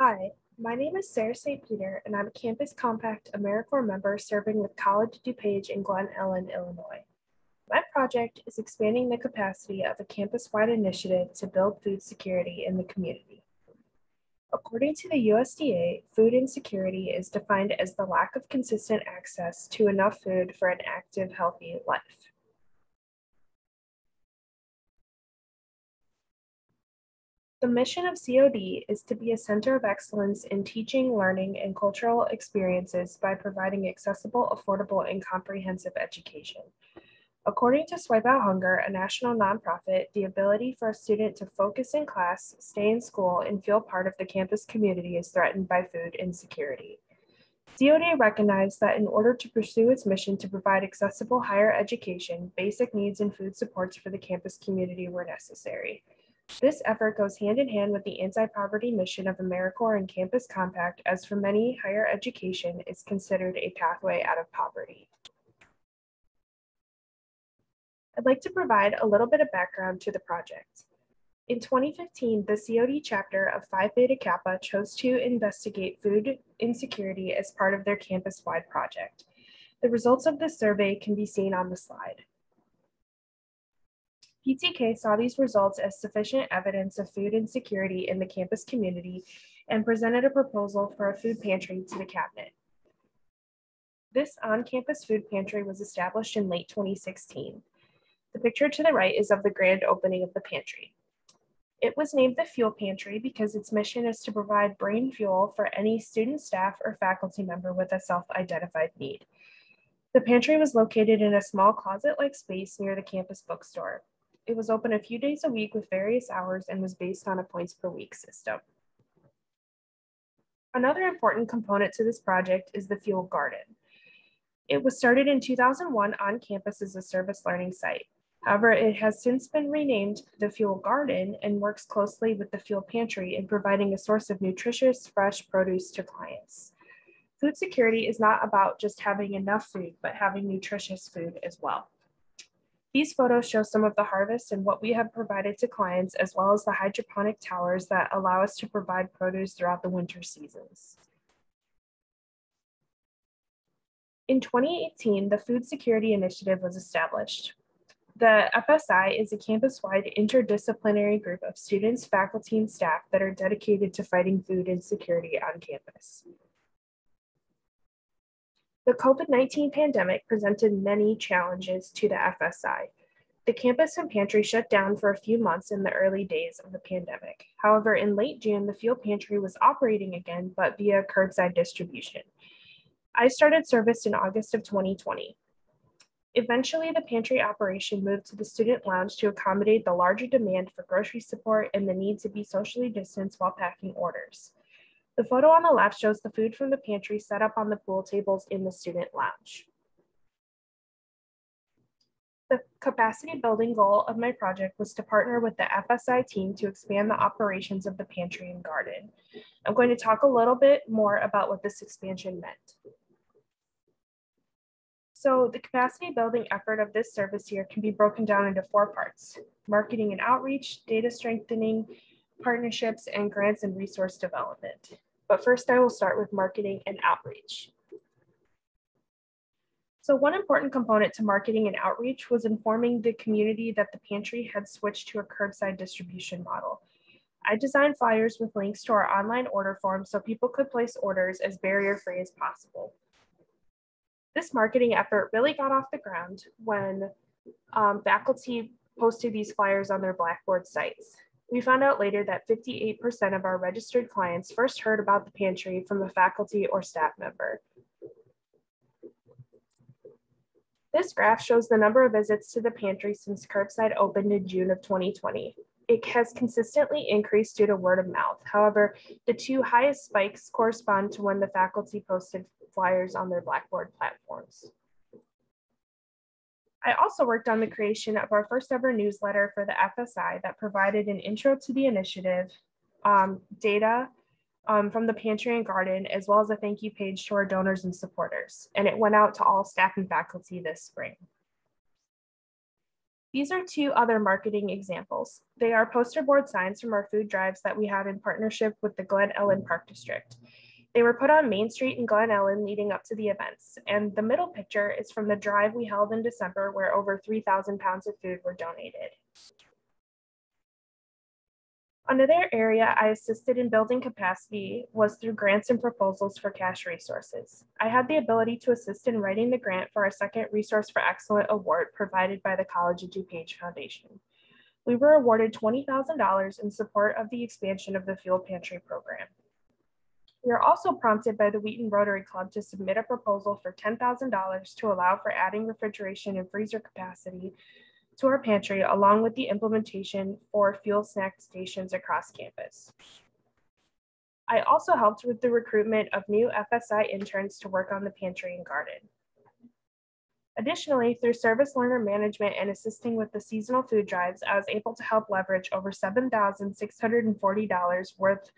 Hi, my name is Sarah St. Peter, and I'm a Campus Compact AmeriCorps member serving with College DuPage in Glen Ellyn, Illinois. My project is expanding the capacity of a campus-wide initiative to build food security in the community. According to the USDA, food insecurity is defined as the lack of consistent access to enough food for an active, healthy life. The mission of COD is to be a center of excellence in teaching, learning, and cultural experiences by providing accessible, affordable, and comprehensive education. According to Swipe Out Hunger, a national nonprofit, the ability for a student to focus in class, stay in school, and feel part of the campus community is threatened by food insecurity. COD recognized that in order to pursue its mission to provide accessible higher education, basic needs and food supports for the campus community were necessary. This effort goes hand in hand with the anti-poverty mission of AmeriCorps and Campus Compact, as for many, higher education is considered a pathway out of poverty. I'd like to provide a little bit of background to the project. In 2015, the COD chapter of Phi Theta Kappa chose to investigate food insecurity as part of their campus-wide project. The results of this survey can be seen on the slide. PTK saw these results as sufficient evidence of food insecurity in the campus community and presented a proposal for a food pantry to the cabinet. This on-campus food pantry was established in late 2016. The picture to the right is of the grand opening of the pantry. It was named the Fuel Pantry because its mission is to provide brain fuel for any student, staff, or faculty member with a self-identified need. The pantry was located in a small closet-like space near the campus bookstore. It was open a few days a week with various hours and was based on a points per week system. Another important component to this project is the Fuel Garden. It was started in 2001 on campus as a service learning site. However, it has since been renamed the Fuel Garden and works closely with the Fuel Pantry in providing a source of nutritious, fresh produce to clients. Food security is not about just having enough food, but having nutritious food as well. These photos show some of the harvest and what we have provided to clients, as well as the hydroponic towers that allow us to provide produce throughout the winter seasons. In 2018, the Food Security Initiative was established. The FSI is a campus-wide interdisciplinary group of students, faculty, and staff that are dedicated to fighting food insecurity on campus. The COVID-19 pandemic presented many challenges to the FSI. The campus and pantry shut down for a few months in the early days of the pandemic. However, in late June, the fuel pantry was operating again, but via curbside distribution. I started service in August of 2020. Eventually, the pantry operation moved to the student lounge to accommodate the larger demand for grocery support and the need to be socially distanced while packing orders. The photo on the left shows the food from the pantry set up on the pool tables in the student lounge. The capacity building goal of my project was to partner with the FSI team to expand the operations of the pantry and garden. I'm going to talk a little bit more about what this expansion meant. So the capacity building effort of this service here can be broken down into four parts, marketing and outreach, data strengthening, partnerships, and grants and resource development. But first I will start with marketing and outreach. So one important component to marketing and outreach was informing the community that the pantry had switched to a curbside distribution model. I designed flyers with links to our online order form so people could place orders as barrier-free as possible. This marketing effort really got off the ground when um, faculty posted these flyers on their Blackboard sites. We found out later that 58% of our registered clients first heard about the pantry from a faculty or staff member. This graph shows the number of visits to the pantry since curbside opened in June of 2020. It has consistently increased due to word of mouth. However, the two highest spikes correspond to when the faculty posted flyers on their Blackboard platforms. I also worked on the creation of our first ever newsletter for the FSI that provided an intro to the initiative, um, data um, from the pantry and garden, as well as a thank you page to our donors and supporters. And it went out to all staff and faculty this spring. These are two other marketing examples. They are poster board signs from our food drives that we had in partnership with the Glen Ellyn Park District. They were put on Main Street in Glen Ellyn leading up to the events. And the middle picture is from the drive we held in December where over 3,000 pounds of food were donated. Another area I assisted in building capacity was through grants and proposals for cash resources. I had the ability to assist in writing the grant for our second Resource for Excellence award provided by the College of DuPage Foundation. We were awarded $20,000 in support of the expansion of the fuel pantry program. We are also prompted by the Wheaton Rotary Club to submit a proposal for $10,000 to allow for adding refrigeration and freezer capacity to our pantry, along with the implementation for fuel snack stations across campus. I also helped with the recruitment of new FSI interns to work on the pantry and garden. Additionally, through service learner management and assisting with the seasonal food drives, I was able to help leverage over $7,640 worth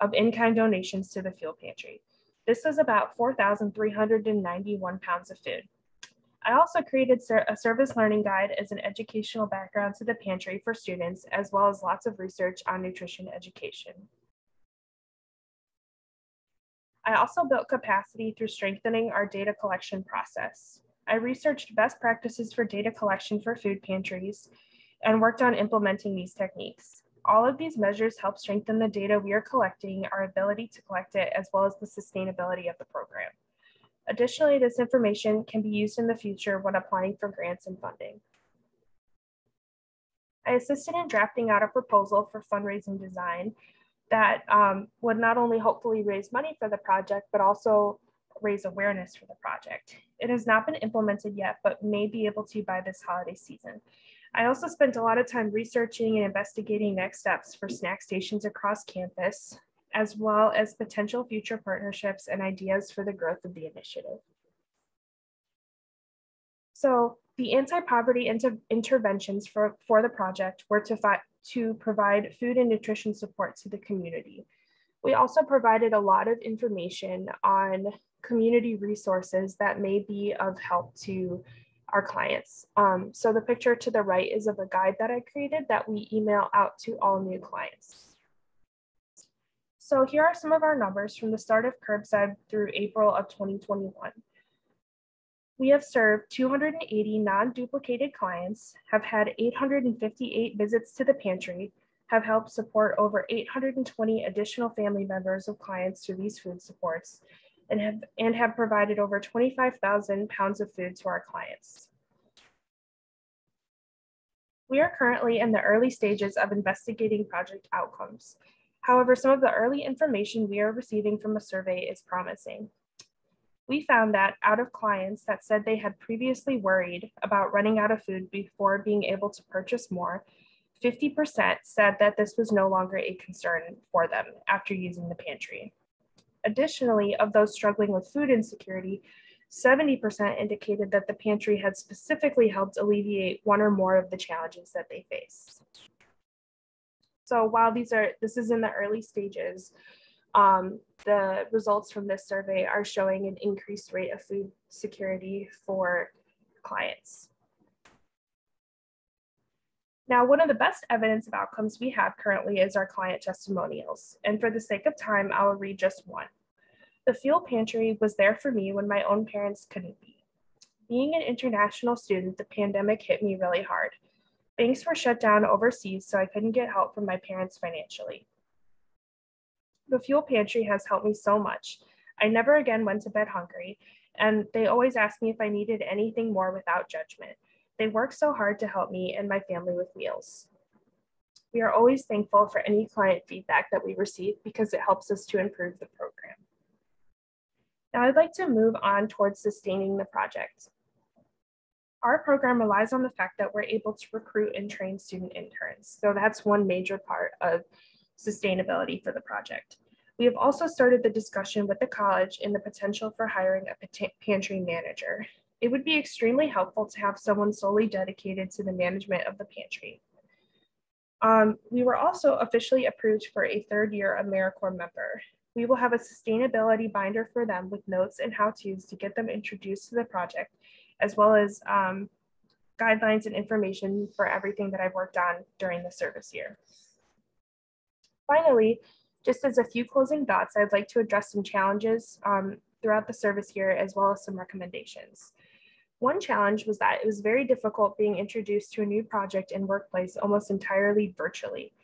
of in-kind donations to the fuel pantry. This was about 4,391 pounds of food. I also created a service learning guide as an educational background to the pantry for students, as well as lots of research on nutrition education. I also built capacity through strengthening our data collection process. I researched best practices for data collection for food pantries and worked on implementing these techniques. All of these measures help strengthen the data we are collecting, our ability to collect it, as well as the sustainability of the program. Additionally, this information can be used in the future when applying for grants and funding. I assisted in drafting out a proposal for fundraising design that um, would not only hopefully raise money for the project, but also raise awareness for the project. It has not been implemented yet, but may be able to by this holiday season. I also spent a lot of time researching and investigating next steps for snack stations across campus, as well as potential future partnerships and ideas for the growth of the initiative. So the anti-poverty inter interventions for, for the project were to, to provide food and nutrition support to the community. We also provided a lot of information on community resources that may be of help to our clients. Um, so the picture to the right is of a guide that I created that we email out to all new clients. So here are some of our numbers from the start of Curbside through April of 2021. We have served 280 non-duplicated clients, have had 858 visits to the pantry, have helped support over 820 additional family members of clients through these food supports, and have, and have provided over 25,000 pounds of food to our clients. We are currently in the early stages of investigating project outcomes. However, some of the early information we are receiving from a survey is promising. We found that out of clients that said they had previously worried about running out of food before being able to purchase more, 50% said that this was no longer a concern for them after using the pantry. Additionally, of those struggling with food insecurity, 70% indicated that the pantry had specifically helped alleviate one or more of the challenges that they face. So while these are, this is in the early stages, um, the results from this survey are showing an increased rate of food security for clients. Now, one of the best evidence of outcomes we have currently is our client testimonials. And for the sake of time, I will read just one. The fuel pantry was there for me when my own parents couldn't be. Being an international student, the pandemic hit me really hard. Banks were shut down overseas, so I couldn't get help from my parents financially. The fuel pantry has helped me so much. I never again went to bed hungry, and they always asked me if I needed anything more without judgment. They work so hard to help me and my family with meals. We are always thankful for any client feedback that we receive because it helps us to improve the program. Now I'd like to move on towards sustaining the project. Our program relies on the fact that we're able to recruit and train student interns. So that's one major part of sustainability for the project. We have also started the discussion with the college in the potential for hiring a pantry manager. It would be extremely helpful to have someone solely dedicated to the management of the pantry. Um, we were also officially approved for a third year AmeriCorps member. We will have a sustainability binder for them with notes and how-tos to get them introduced to the project as well as um, guidelines and information for everything that I've worked on during the service year. Finally, just as a few closing thoughts, I'd like to address some challenges um, throughout the service year as well as some recommendations. One challenge was that it was very difficult being introduced to a new project and workplace almost entirely virtually.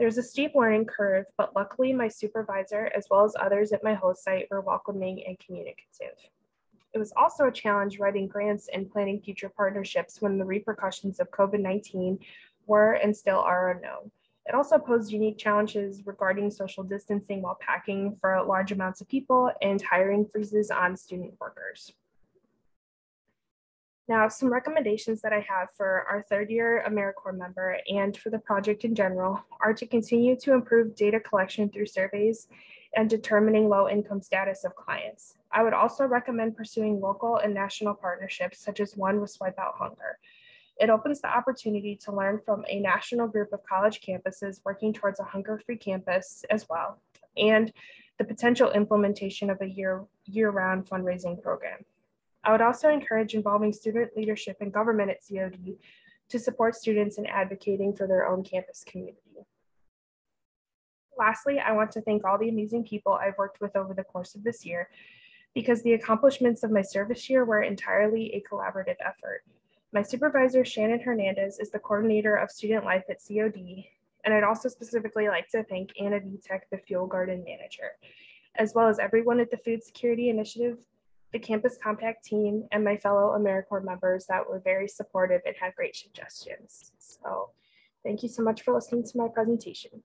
There's a steep learning curve, but luckily my supervisor, as well as others at my host site, were welcoming and communicative. It was also a challenge writing grants and planning future partnerships when the repercussions of COVID-19 were and still are unknown. It also posed unique challenges regarding social distancing while packing for large amounts of people and hiring freezes on student workers. Now, some recommendations that I have for our third year AmeriCorps member and for the project in general are to continue to improve data collection through surveys and determining low income status of clients. I would also recommend pursuing local and national partnerships, such as one with Swipe Out Hunger. It opens the opportunity to learn from a national group of college campuses working towards a hunger free campus as well, and the potential implementation of a year, year round fundraising program. I would also encourage involving student leadership and government at COD to support students in advocating for their own campus community. Lastly, I want to thank all the amazing people I've worked with over the course of this year because the accomplishments of my service year were entirely a collaborative effort. My supervisor, Shannon Hernandez, is the coordinator of student life at COD, and I'd also specifically like to thank Anna Vitek, the fuel garden manager, as well as everyone at the Food Security Initiative the Campus Compact team, and my fellow AmeriCorps members that were very supportive and had great suggestions. So thank you so much for listening to my presentation.